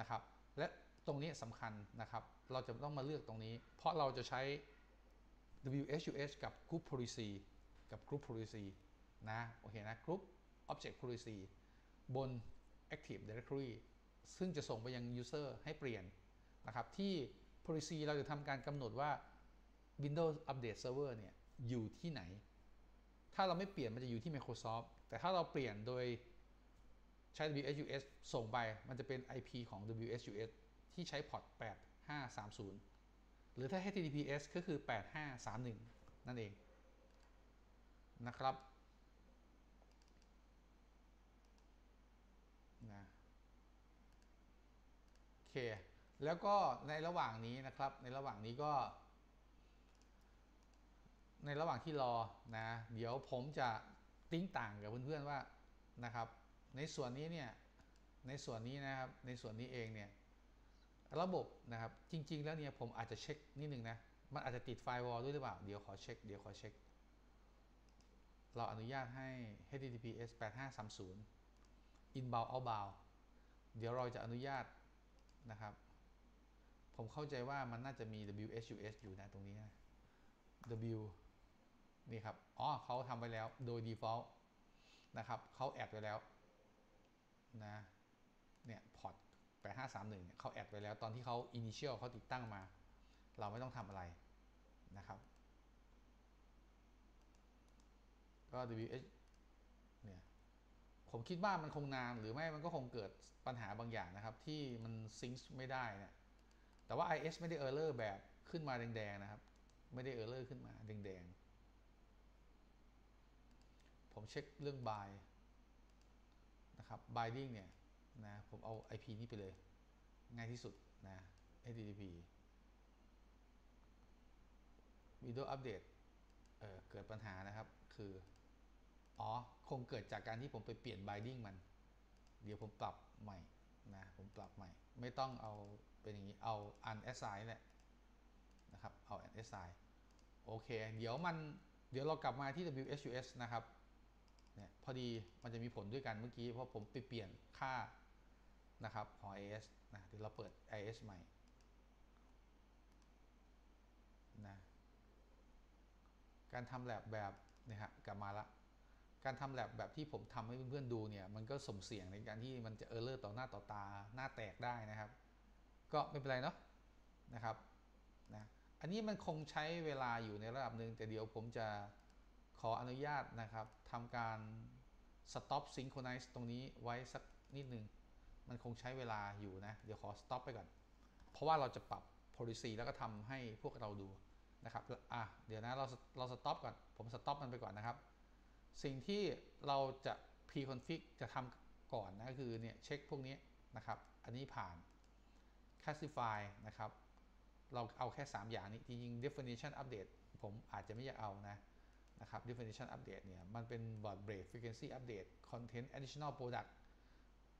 นะครับและตรงนี้สำคัญนะครับ เราจะต้องมาเลือกตรงนี้ เพราะเราจะใช้ WHUS กับ Group Policy กับ Group Policy นะโอเคนะ Group Object Policy บน Active Directory ซึ่งจะส่งไปยัง User ให้เปลี่ยนนะครับที่ Policy เราจะทำการกำหนดว่า Windows Update Server เนี่ยอยู่ที่ไหน ถ้าเราไม่เปลี่ยนมันจะอยู่ที่ Microsoft แต่ถ้าเราเปลี่ยนโดยใช้ WHUS ส่งไปมันจะเป็น IP ของ WHUS ที่ใช้พอร์ต8530 หรือถ้า HTTPS ก็คือ 8531 นั่นเองนะครับ นะ โอ เค แล้วก็ในระหว่างนี้นะครับ ในระหว่างนี้ก็ ในระหว่างที่รอนะ เดี๋ยวผมจะติ้งต่างกับเพื่อนๆว่านะครับ ในส่วนนี้เนี่ย ในส่วนนี้นะครับ ในส่วนนี้เองเนี่ย ระบบนะครับ จริง ๆ แล้วเนี่ยผมอาจจะเช็คนิดนึงนะ มันอาจจะติดไฟวอลด้วยหรือเปล่า เดี๋ยวขอเช็ค เดี๋ยวขอเช็ค เราอนุญาตให้ HTTPS 8530 inbound outbound เดี๋ยวเราจะอนุญาต นะครับ ผมเข้าใจว่ามันน่าจะมี WHUS อยู่นะตรงนี้นะ W นี่ครับ อ๋อเขาทำไว้แล้วโดย default นะครับเขาแอดไว้แล้วนะเนี่ยพอร์ต8531เนี่ยเขาแอดไว้แล้วตอนที่เขา initial เขาติดตั้งมา เราไม่ต้องทำอะไรนะครับก็ WH ผมคิดว่ามันคงนานหรือไม่มันก็คงเกิดปัญหาบางอย่างนะครับ ที่มันซิงค์ไม่ได้เนี่ยแต่ว่า IS ไม่ได้ error แบบขึ้นมาแดงๆนะครับ ไม่ได้ error ขึ้นมาแดงๆ ผมเช็คเรื่อง buy นะครับ binding เนี่ยนะผมเอา IP นี้ไปเลย ง่ายที่สุดนะ HTTP Windows Update เเกิดปัญหานะครับคือ อ๋อ คงเกิดจากการที่ผมไปเปลี่ยน binding มัน เดี๋ยวผมปรับใหม่นะ ผมปรับใหม่ ไม่ต้องเอาเป็นอย่างนี้ เอา unassign แหละนะครับ เอา unassign โอเค เดี๋ยวมัน เดี๋ยวเรากลับมาที่ WHUS นะครับ เนี่ยพอดีมันจะมีผลด้วยกันเมื่อกี้ เพราะผมไปเปลี่ยนค่านะครับของ IS นะเดี๋ยวเราเปิด IS ใหม่นะการทำแลบแบบเนี่ยฮะกลับมาละ การทำแลบแบบที่ผมทำให้เพื่อนๆดูเนี่ยมันก็สมเสี่ยงในการที่มันจะเออร์เลอร์ต่อหน้าต่อตาหน้าแตกได้นะครับ ก็ไม่เป็นไรเนาะนะครับนะอันนี้มันคงใช้เวลาอยู่ในระดับหนึ่งแต่เดี๋ยวผมจะขออนุญาตนะครับทำการ stop synchronize ตรงนี้ไว้สักนิดนึง มันคงใช้เวลาอยู่นะ เดี๋ยวขอ stop ไปก่อน เพราะว่าเราจะปรับ policy แล้วก็ทำให้พวกเราดูนะครับ อะ เดี๋ยวนะ เรา เราสต็อปก่อน ผมสต็อปมันไปก่อนนะครับ สิ่งที่เราจะ pre config จะทำก่อนนะคือเนี่ยเช็คพวกนี้นะครับ อันนี้ผ่าน classify นะครับ เราเอาแค่ 3 อย่างนี้จริงๆ definition update ผมอาจจะไม่อยากเอานะนะครับ definition update เนี่ย มันเป็น baud break frequency update content additional product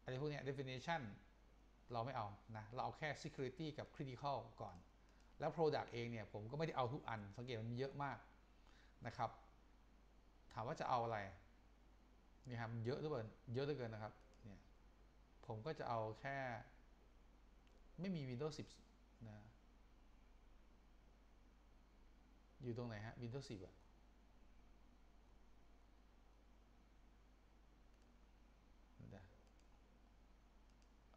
อะไรพวกนี้ definition เราไม่เอานะ เราเอาแค่ security กับ critical ก่อน แล้ว product เองเนี่ย ผมก็ไม่ได้เอาทุกอัน สังเกตมันเยอะมากนะครับ ถามว่าจะเอาอะไรนี่ครับเยอะหรือเปล่าเยอะเหลือเกินนะครับเนี่ยผมก็จะเอาแค่ ไม่มี Windows 10 นะ อยู่ตรงไหนฮะ Windows 10อะ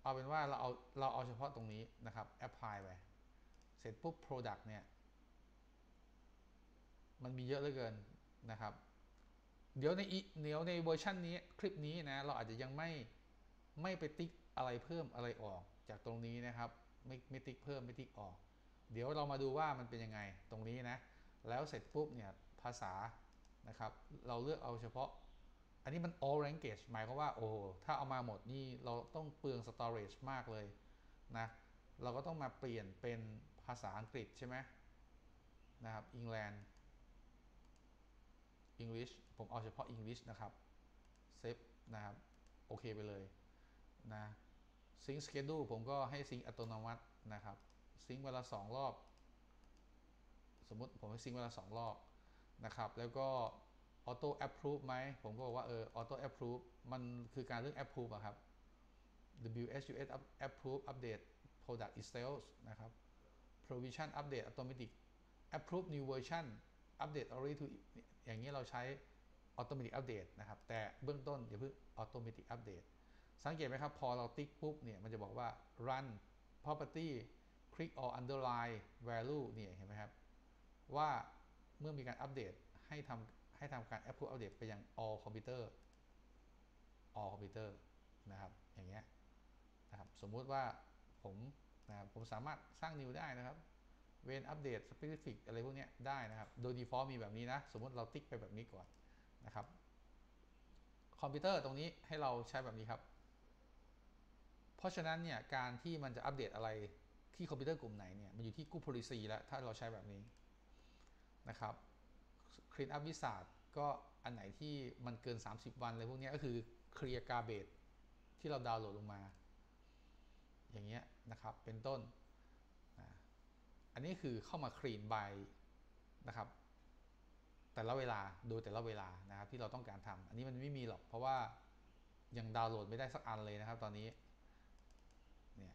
เอาเป็นว่าเราเอาเราเอาเฉพาะตรงนี้นะครับ apply ไป เสร็จปุ๊บ product เนี่ย มันมีเยอะเหลือเกินนะครับ เดี๋ยวในเดี๋ยวในเวอร์ชันนี้คลิปนี้นะเราอาจจะยังไม่ไม่ไปติ๊กอะไรเพิ่มอะไรออกจากตรงนี้นะครับ ไม่ไม่ติ๊กเพิ่มไม่ติ๊กออก เดี๋ยวเรามาดูว่ามันเป็นยังไงตรงนี้นะ แล้วเสร็จปุ๊บเนี่ยภาษานะครับ เราเลือกเอาเฉพาะ อันนี้มัน all language หมายความว่าโอ้ถ้าเอามาหมดนี่เราต้องเปลือง storage มากเลยนะเราก็ต้องมาเปลี่ยนเป็นภาษาอังกฤษใช่ไหมนะครับ England English ผมเอาเฉพาะ English นะครับเซฟนะครับโอเคไปเลยนะซิงสเกดูผมก็ให้ซิงอัตโนมัตินะครับซิงเวลาสองรอบ สมมติผมให้ซิงเวลาสองรอบนะครับ แล้วก็ออโต้แอปพรูฟไหม ผมก็บอกว่าเออออโต้แอปพรูฟมันคือการเรื่องแอปพรูฟอะครับ WSUS approve update product itself นะครับ provision update automatic approve new version Update already to อย่างนี้เราใช้ Automatic Update นะครับ แต่เบื้องต้นอย่าเพิ่ง Automatic Update สังเกตไหมครับ พอเราติ๊กปุ๊บเนี่ยมันจะบอกว่า Run Property Click or Underline Value เนี่ยเห็นไหมครับ ว่าเมื่อมีการอัปเดตให้ทำให้ทำการ Approve Update ไปยัง All Computer All Computer นะครับ อย่างเงี้ยนะครับ สมมุติว่าผมนะครับผมสามารถสร้าง new ได้นะครับ เวนอัปเดต specific อะไรพวกนี้ได้นะครับ โดย default มีแบบนี้นะ สมมติเราติ๊กไปแบบนี้ก่อนนะครับ คอมพิวเตอร์ตรงนี้ให้เราใช้แบบนี้ครับ เพราะฉะนั้นเนี่ยการที่มันจะอัปเดตอะไรที่คอมพิวเตอร์กลุ่มไหนเนี่ยมันอยู่ที่กู้ policy แล้วถ้าเราใช้แบบนี้นะครับ clean up wizard ก็อันไหนที่มันเกิน 30 วันอะไรพวกนี้ก็คือ clear garbage ที่เราดาวน์โหลดลงมา อย่างเงี้ยนะครับเป็นต้น อันนี้คือเข้ามา clean by นะครับ แต่ละเวลาโดยแต่ละเวลานะครับที่เราต้องการทำอันนี้มันไม่มีหรอกเพราะว่ายังดาวน์โหลดไม่ได้สักอันเลยนะครับ ตอนนี้เนี่ย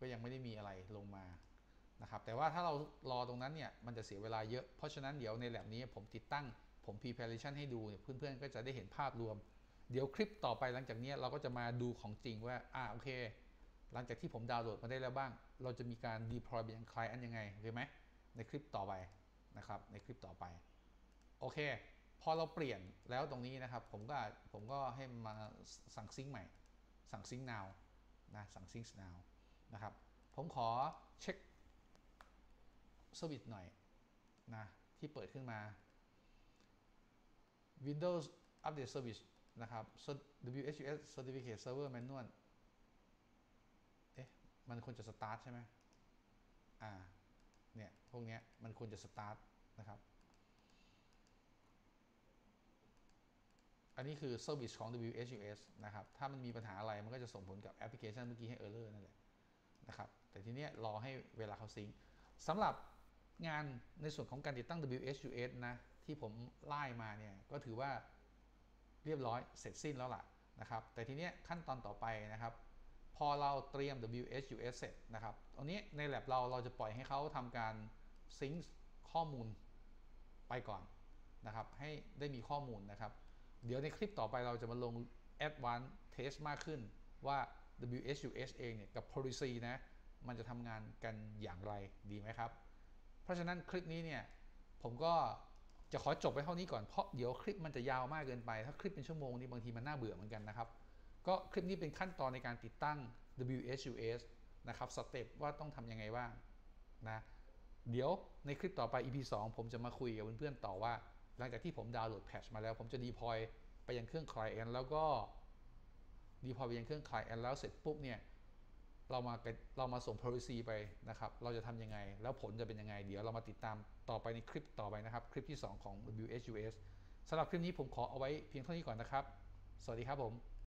ก็ยังไม่ได้มีอะไรลงมานะครับ แต่ว่าถ้าเรารอตรงนั้นเนี่ยมันจะเสียเวลาเยอะ เพราะฉะนั้นเดี๋ยวในแลบนี้ผมติดตั้งผม preparation ให้ดูเนี่ยเพื่อนๆ ก็จะได้เห็นภาพรวม เดี๋ยวคลิปต่อไปหลังจากนี้เราก็จะมาดูของจริงว่าอ่าโอเค หลังจากที่ผมดาวน์โหลดมาได้แล้วบ้าง เราจะมีการ deploy ไปยัง client ยังไงโอเคไหมในคลิปต่อไปนะครับในคลิปต่อไป โอเค พอเราเปลี่ยนแล้วตรงนี้นะครับ ผมก็ผมก็ให้มาสั่งซิงค์ใหม่ สั่งซิงค์ now นะสั่งซิงค์ now นะครับ ผมขอเช็คสวิตหน่อยนะที่เปิดขึ้นมา Windows Update Service นะครับ WSUS Certificate Server Manual มันควรจะสตาร์ทใช่ไหมอ่า เนี่ย พวกเนี้ยมันควรจะสตาร์ทนะครับ อันนี้คือ Service ของ WSUS นะครับ ถ้ามันมีปัญหาอะไร มันก็จะส่งผลกับแอปพลิเคชันเมื่อกี้ให้ Error นั่นแหละนะครับ แต่ทีเนี้ยรอให้เวลาเขาซิงสำหรับงานในส่วนของการติดตั้ง WSUS นะ ที่ผมไล่มาเนี่ย ก็ถือว่าเรียบร้อยเสร็จสิ้นแล้วล่ะนะครับ แต่ทีเนี้ยขั้นตอนต่อไปนะครับ พอเราเตรียม WSUS เสร็จนะครับตรงนี้ใน lab เราเราจะปล่อยให้เขาทำการซิงค์ข้อมูลไปก่อนนะครับ ให้ได้มีข้อมูลนะครับ เดี๋ยวในคลิปต่อไปเราจะมาลง Advanced Test มากขึ้นว่า WSUS เองเนี่ยกับ Policy นะ มันจะทำงานกันอย่างไรดีไหมครับ เพราะฉะนั้นคลิปนี้เนี่ย ผมก็จะขอจบไปเท่านี้ก่อนเพราะเดี๋ยวคลิปมันจะยาวมากเกินไป ถ้าคลิปเป็นชั่วโมงนี้บางทีมันน่าเบื่อเหมือนกันนะครับ ก็คลิปนี้เป็นขั้นตอนในการติดตั้ง WSUS นะครับสเต็ปว่าต้องทำยังไงบ้างนะเดี๋ยวในคลิปต่อไป EP 2 ผมจะมาคุยกับเพื่อนๆต่อว่า หลังจากที่ผมดาวน์โหลดแพทชมาแล้ว ผมจะดีพอยไปยังเครื่อง client แล้วก็ดีพอยไปยังเครื่อง client แล้วเสร็จปุ๊บเนี่ยเรามาเรามาส่ง policy ไปนะครับ เราจะทำยังไง แล้วผลจะเป็นยังไง เดี๋ยวเรามาติดตามต่อไปในคลิปต่อไปนะครับ คลิปที่ 2 ของ WHUS สำหรับคลิปนี้ผมขอเอาไว้เพียงเท่านี้ก่อนนะครับ สวัสดีครับผม